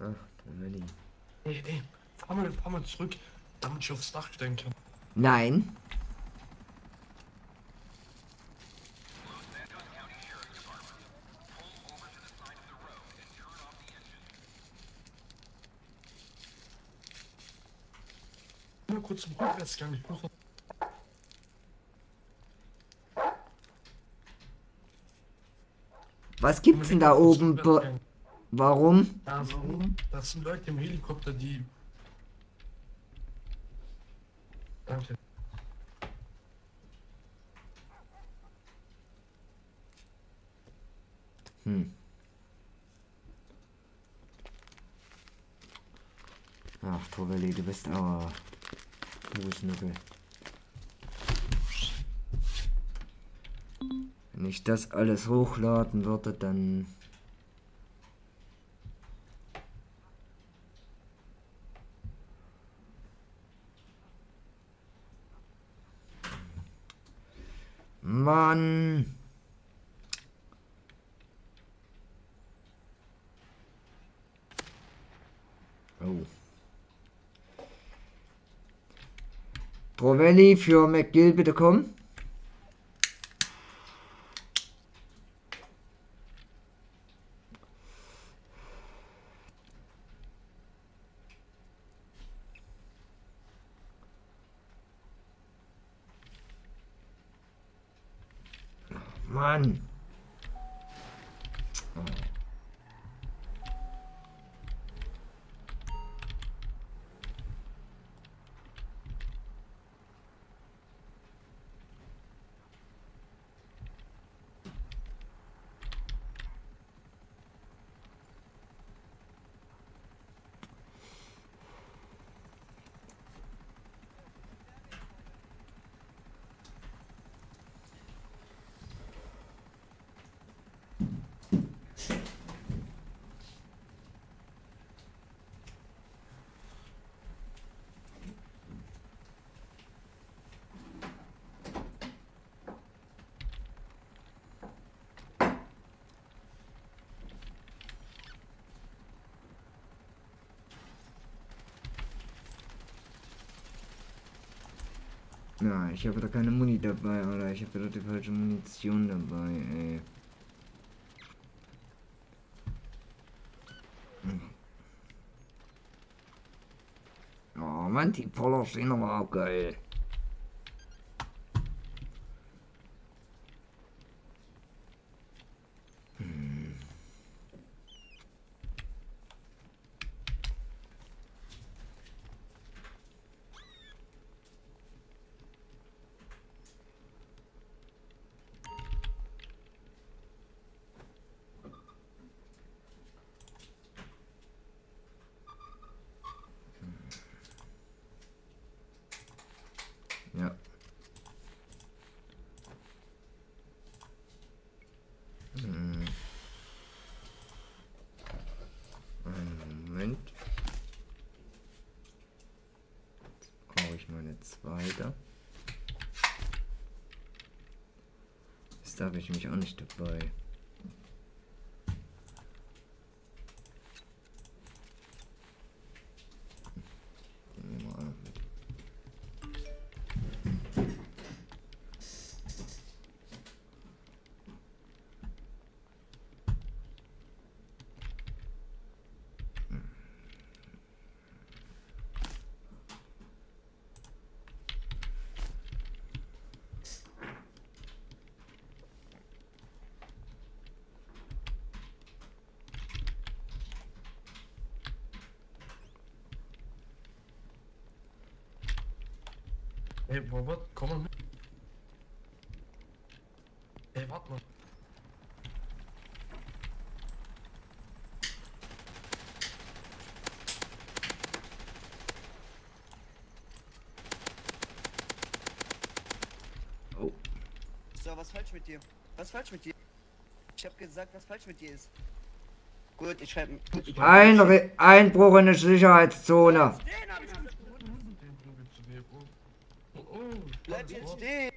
Ach, Melli. Ey, ey, fahr mal, fahr mal zurück, damit ich aufs Dach steigen kann. Nein. Nur kurz zum Rückwärtsgang. Ich noch Was gibt's denn da oben? Be Warum? Ja, warum? Das sind Leute im Helikopter, die. Danke. Hm. Ach, Torelli, du bist aber... Nuckel. Wenn ich das alles hochladen würde, dann... Mann! Oh. Trovelli für McGill, bitte komm. Mann. Ja, ich habe da keine Muni dabei, oder ich habe wieder die falsche Munition dabei, ey. Hm. Oh Mann, die Poller stehen aber auch geil. Hm. Ja. Hm. Einen Moment. Jetzt brauche ich meine zweite. Jetzt habe ich mich auch nicht dabei. Ey, Robert, komm mal mit. Ey, warte mal. Oh. So, was falsch mit dir? Was falsch mit dir? Ich hab gesagt, was falsch mit dir ist. Gut, ich schreibe. Ein Re Einbruch in die Sicherheitszone. Den hab ich gesagt. Den bringen wir zu dir. Oh, oh, oh. Bleib warte, jetzt warte. stehen.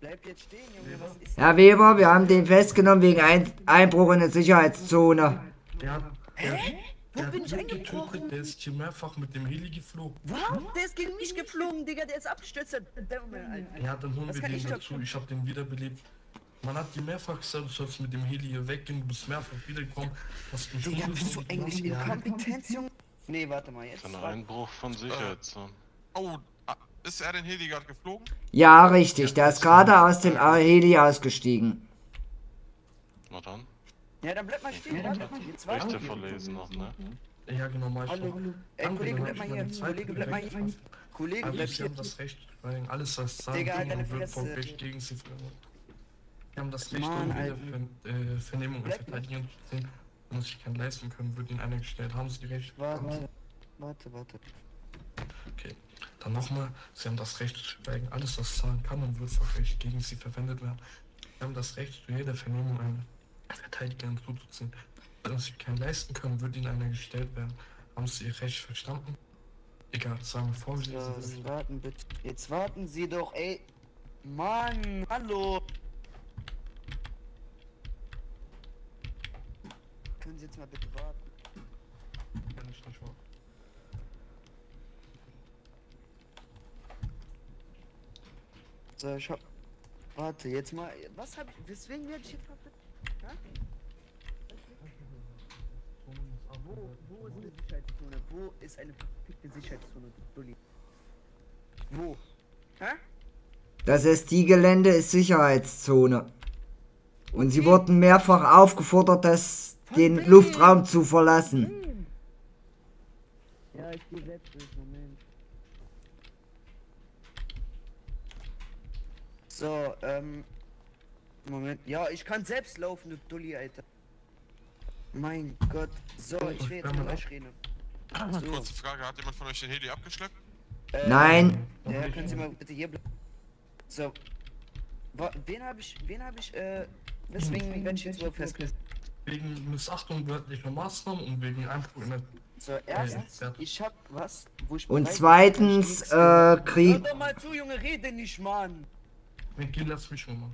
Bleib jetzt stehen, Junge, was ist Herr Weber, wir haben den festgenommen wegen Ein Einbruch in eine Sicherheitszone. Der hat, der, Wo der bin ich eingebrochen? der ist hier mehrfach mit dem Heli geflogen. Was? Der ist gegen mich geflogen, Digga, der ist abgestürzt. Der-. Ja, dann holen wir den dazu. Ich habe den wiederbelebt. Man hat dir mehrfach gesagt, du sollst mit dem Heli hier weggehen, du bist mehrfach wiedergekommen. Hast mich Digga, bist du eigentlich Ja. Inkompetenz, Junge? Nee, warte mal, jetzt. Ein. Einbruch von Sicherheitszonen. Oh, ah, ist er den Heli gerade geflogen? Ja, richtig, der ist gerade aus dem Heli ausgestiegen. Na dann. Ja, dann bleib mal stehen, warte. Jetzt warte. Rechte verlesen noch, ne? Ja, genau, ich Hallo, hallo. Ey, Kollege, dann bleib mal hier. Kollege, bleib mal hier. Kollege, Also bleib sie hier. haben das Recht, weil alles was sagen Digga, halt deine Fresse. Gericht gegen sie. Sie haben das Recht, Mann, um jede Ver äh, Vernehmung und Bleib- Verteidigung zu ziehen. Wenn es sich kein leisten können, wird ihnen einer gestellt. Haben sie recht? Warte, warte, warte. Okay. Dann nochmal, sie haben das Recht zu schweigen. Alles, was zahlen kann und wird vor Gericht gegen sie verwendet werden. Sie haben das Recht, zu jeder Vernehmung einen Verteidiger hinzuzuziehen. Wenn sie keinen leisten können, wird ihnen einer gestellt werden. Haben sie ihr Recht verstanden? Egal, sagen wir wird. Sie warten bitte. Jetzt warten Sie doch, ey. Mann, hallo. Mal bitte warten? Kann ich nicht warten. So, ich hab. Warte, jetzt mal. Was hab ich. Weswegen werde ich jetzt verpflichtet? Ja? Wo, wo ist eine Sicherheitszone? Wo ist eine verfickte Sicherheitszone, Dulli? Wo? Hä? Das ST-Gelände ist Sicherheitszone. Und sie wurden mehrfach aufgefordert, das, den wem? Luftraum zu verlassen. Ja, ich gehe selbst durch, Moment. So, ähm. Moment. Ja, ich kann selbst laufen, du Dulli, Alter. Mein Gott. So, ich will jetzt mit euch reden. So, Kurze Frage, hat jemand von euch den Heli abgeschleppt? äh, Nein, Ja, können Sie mal bitte hier bleiben. So. Wen habe ich, wen habe ich, äh, weswegen werde ich jetzt überhaupt festgesetzt? Wegen Missachtung wörtlicher Maßnahmen und wegen Einbruch in der So, erstens, ja. ich hab was, wo ich und zweitens, äh, Hör Krieg. doch mal zu, Junge, rede nicht, Mann! Geh, lass mich schon mal.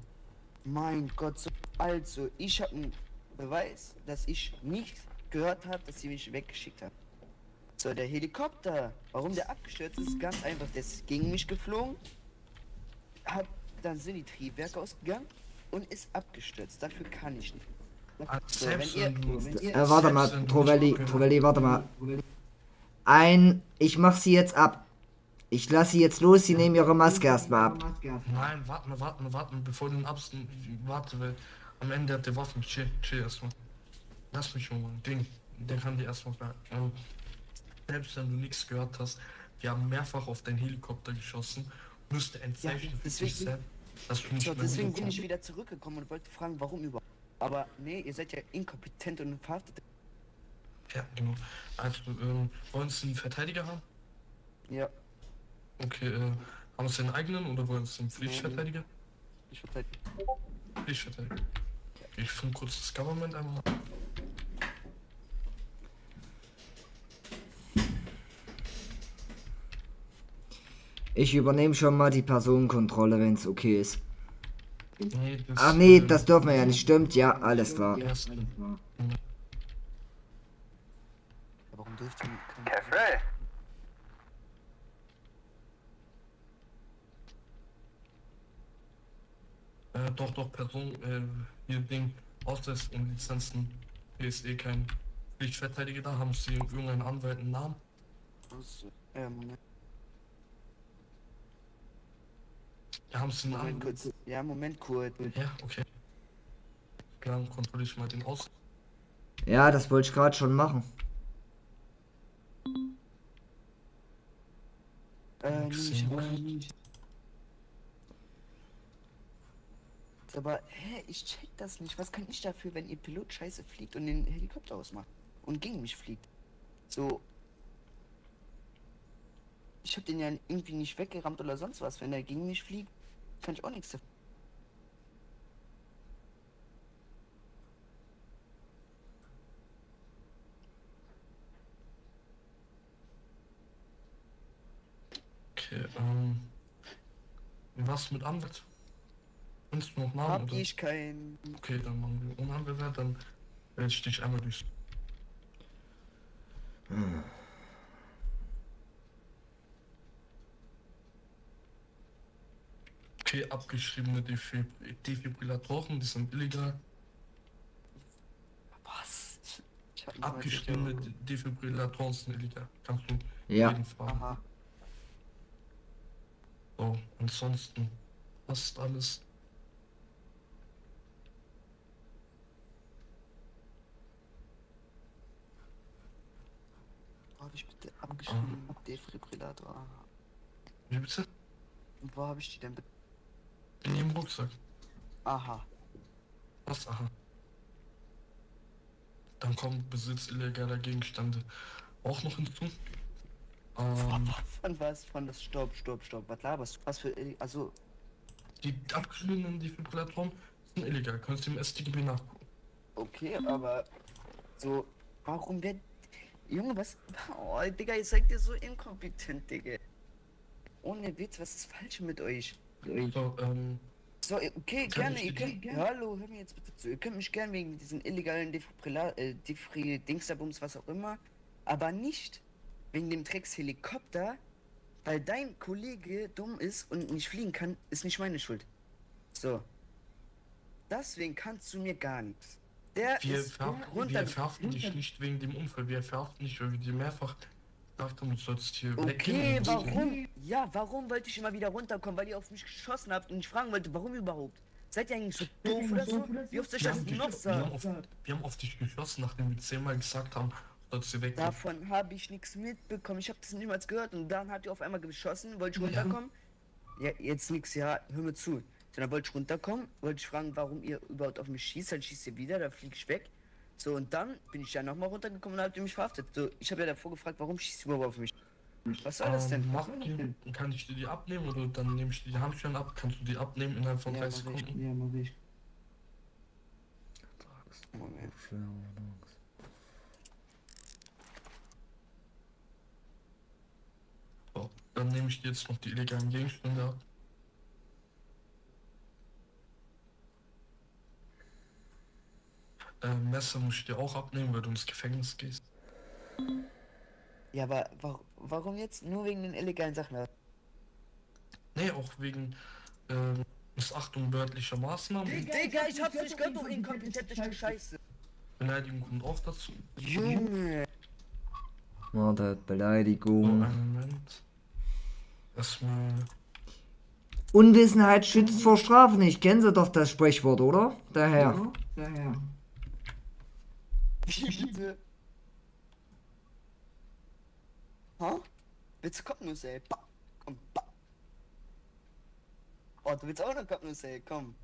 Mein Gott, so, also, ich habe einen Beweis, dass ich nicht gehört habe, dass sie mich weggeschickt hat. So, der Helikopter, warum der abgestürzt ist, ganz einfach, der ist gegen mich geflogen, hat, dann sind die Triebwerke ausgegangen und ist abgestürzt. Dafür kann ich nicht. So, wenn Selbst ihr, wenn ihr, Äh, warte mal, nicht Trovelli, warte mal. Ein, ich mach sie jetzt ab. Ich lasse sie jetzt los, sie nehmen ihre Maske erstmal ab. Nein, warte mal, warte mal, warte mal, bevor du den abst. Warte, weil am Ende hat der Waffen. Chill, chill erstmal. Lass mich schon mal. Ding, der kann dir erstmal sagen. Ähm, selbst wenn du nichts gehört hast, wir haben mehrfach auf deinen Helikopter geschossen. Müsste ein Zeichen für deswegen- dich sein, dass du nicht so, mehr deswegen bin ich wieder zurückgekommen und wollte fragen, warum überhaupt. Aber nee, ihr seid ja inkompetent und verhaftet. Ja, genau. Also, ähm, wollen sie einen Verteidiger haben? Ja, Okay, äh, haben sie einen eigenen oder wollen sie einen Pflichtverteidiger? ich verteidige. Pflichtverteidiger. Ich finde kurz das Government einmal. Ich übernehme schon mal die Personenkontrolle, wenn es okay ist. Nee, das, Ach nee, das dürfen wir ja nicht. Stimmt, ja, alles klar. Ja, warum dürft ihr nicht? Keffel? Äh, doch, doch, Person, äh, hier Ding, Ausweis und Lizenzen. Hier ist eh kein Pflichtverteidiger da. Haben Sie irgendeinen Anwalt einen Namen? Also, ja, Moment, Ja, haben Sie einen Moment kurz. Ja, Moment kurz. Ja, okay. Dann kontrolliere ich mal den aus. Ja, das wollte ich gerade schon machen. Äh, nicht, Xing. äh, nicht. Aber, hä, ich check das nicht. Was kann ich dafür, wenn ihr Pilot scheiße fliegt und den Helikopter ausmacht und gegen mich fliegt? So. Ich hab den ja irgendwie nicht weggerammt oder sonst was. Wenn er gegen mich fliegt, kann ich auch nichts dafür. Okay, ähm. Was mit Anwalt? Kannst du noch Namen Hab oder? ich keinen. Okay, dann machen wir unangewertet, dann werde ich dich einmal durch. Okay, abgeschriebene Defib Defibrillatoren, die sind illegal. Was? Abgeschriebene Defibrillatoren sind illegal. Kannst du Ja. jeden fragen. Aha. So, ansonsten passt alles. Wo hab ich bitte abgeschrieben? Defibrillator. Aha. Wie bitte? Und wo hab ich die denn bitte? In ihrem Rucksack. Aha. Was? Aha. Dann kommt Besitz illegaler Gegenstände auch noch hinzu. Ähm, Von was? Von das Stopp, Stopp, Stopp. Was laberst du? Was für. Also, die abgeschriebenen Defibrillatoren sind illegal. Kannst du im StGB nachgucken. okay, aber. So, warum wird. Junge, was. Oh, Digga, ihr seid ja so inkompetent, Digga. Ohne Witz, was ist falsch mit euch? So, ähm, So, okay, Kann gerne, ihr könnt, hallo, hör mir jetzt bitte zu. Ihr könnt mich gerne wegen diesen illegalen Defibrilla, äh, Defri, Dingsterbums, was auch immer, aber nicht wegen dem Dreckshelikopter, weil dein Kollege dumm ist und nicht fliegen kann, ist nicht meine Schuld. So. Deswegen kannst du mir gar nichts. Der wir, ist verhaften, runter. wir verhaften dich nicht wegen dem Unfall. Wir verhaften dich, weil wir dir mehrfach haben, du sollst hier weggehen. Okay, warum? Ja, warum wollte ich immer wieder runterkommen? Weil ihr auf mich geschossen habt und ich fragen wollte, warum überhaupt? Seid ihr eigentlich so doof oder so? Wie oft soll ich Wir das noch wir, haben sagen? auf, wir haben auf dich geschossen, nachdem wir zehnmal gesagt haben, du sollst hier weggehen. Davon habe ich nichts mitbekommen. Ich habe das niemals gehört. Und dann habt ihr auf einmal geschossen, wollte ich runterkommen. Ja, jetzt nix, ja, hör mir zu. Dann wollte ich runterkommen, wollte ich fragen, warum ihr überhaupt auf mich schießt. Dann schießt ihr wieder, dann fliege ich weg. So, und dann bin ich ja nochmal runtergekommen und habt ihr mich verhaftet. So, ich habe ja davor gefragt, warum schießt ihr überhaupt auf mich? Was soll das denn? Ähm, mach die, kann ich dir die abnehmen oder dann nehme ich dir die Handschuhe ab? Kannst du die abnehmen innerhalb von Ja, 30 mach ich. Sekunden? Ja, mach ich. Moment. So, dann nehme ich dir jetzt noch die illegalen Gegenstände ab. Äh, Messer muss ich dir auch abnehmen, weil du ins Gefängnis gehst. Ja, aber wa warum jetzt? Nur wegen den illegalen Sachen? Nee, auch wegen ähm, Missachtung wörtlicher Maßnahmen, Digga, ich hab's nicht gehört, du inkompetente Scheiße. Beleidigung kommt auch dazu. Junge. Warte, So, Beleidigung. einen Moment. Erstmal. Unwissenheit schützt vor Strafe nicht. Kennen Sie doch das Sprichwort, oder? Daher. Bitte. Ha? Willst du Kopfnuss, ey? Ba. Komm, ba. Oh, du willst auch noch Kopfnuss, ey? Komm.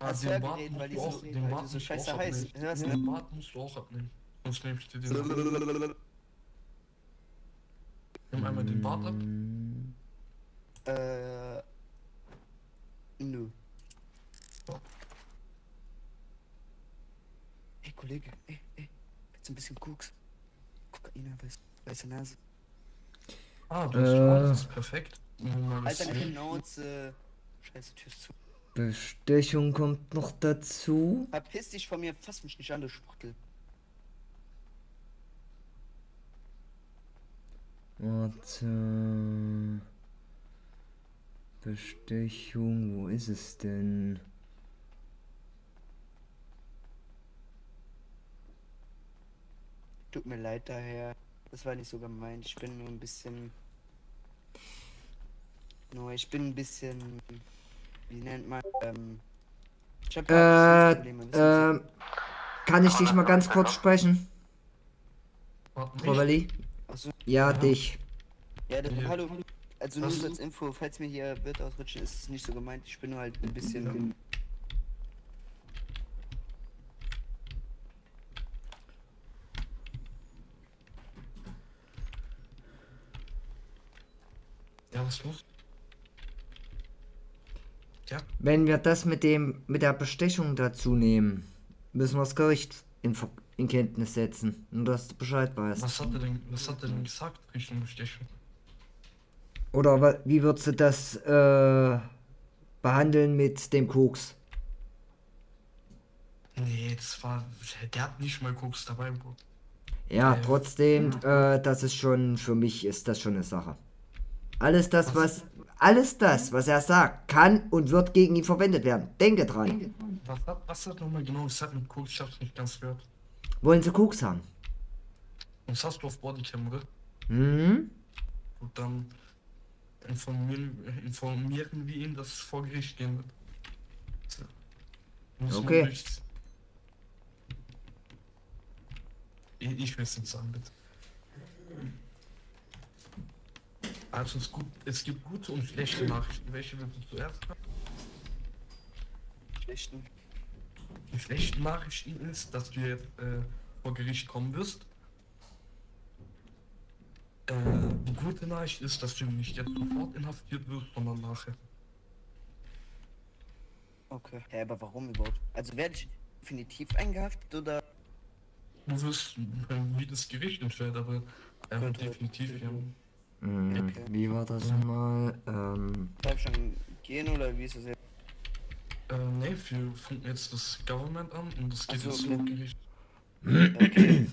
Ah, Das den Bart musst weil die so- auch, weil den die so scheiße heiß. Hörst du? Den Bart musst du auch abnehmen. Sonst nehme ich dir den ab. Nimm einmal den Bart ab. Äh. Nö. Ey, Kollege, du ein bisschen Koks? Kokain, weiß, weiße Nase. Ah, schon Äh. das ist perfekt. Das Alter, eine hier. Schnauze. Scheiße, Tür ist zu. Bestechung kommt noch dazu. Verpiss dich von mir, fass mich nicht an, du Spuchtel. Warte. Bestechung, wo ist es denn? Tut mir leid daher. Das war nicht so gemeint. Ich bin nur ein bisschen. Nur, ich bin ein bisschen. Wie nennt man? Ähm. Ich hab Äh, wissen äh, kann ich dich mal ganz kurz sprechen? Troveli? Achso. Ja, Ja. dich. Ja, das, Ja. hallo. Also nur so als Info, falls mir hier Wirt ausrutschen, ist es nicht so gemeint. Ich bin nur halt ein bisschen. Ja, was ist los? Ja, Wenn wir das mit dem mit der Bestechung dazu nehmen, müssen wir das Gericht in, in Kenntnis setzen. Nur dass du Bescheid weißt. was hat er denn, was hat er denn gesagt Richtung Bestechung? Oder wie würdest du das äh, behandeln mit dem Koks. Nee, das war. Der hat nicht mal Koks dabei, Bro. Ja, Äh, trotzdem, äh, das ist schon, für mich ist das schon eine Sache. Alles das, was, alles das, was er sagt, kann und wird gegen ihn verwendet werden. Denke dran. Was hat, was hat nochmal genau gesagt mit Koks? Ich hab's nicht ganz gehört. Wollen Sie Koks haben? Und hast du auf Bodycam, oder? Mhm. Und dann informieren, informieren wir ihn, dass es vor Gericht gehen wird. So. Muss Okay. Ich, ich will es nicht sagen, bitte. Also es, gut, es gibt gute und schlechte Nachrichten. Welche willst du zuerst haben? Schlechten. Die schlechten Nachrichten ist, dass du jetzt äh, vor Gericht kommen wirst. Äh, die gute Nachricht ist, dass du nicht jetzt sofort inhaftiert wirst, sondern nachher. Okay. Hä, aber warum überhaupt? Also werde ich definitiv eingehaftet oder? Du wirst, äh, wie das Gericht entscheidet, aber äh, definitiv, ja. Mhm. Okay. Wie war das nochmal? Ähm, Bleib schon gehen oder wie ist das jetzt? Äh, nee, wir finden jetzt das Government an und das geht Ach so, jetzt okay. zum Gericht. Okay.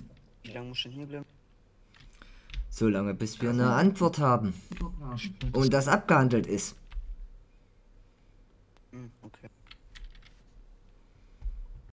Wie lange muss ich denn hier bleiben? so lange, bis wir eine Antwort haben und das abgehandelt ist. Hm, okay.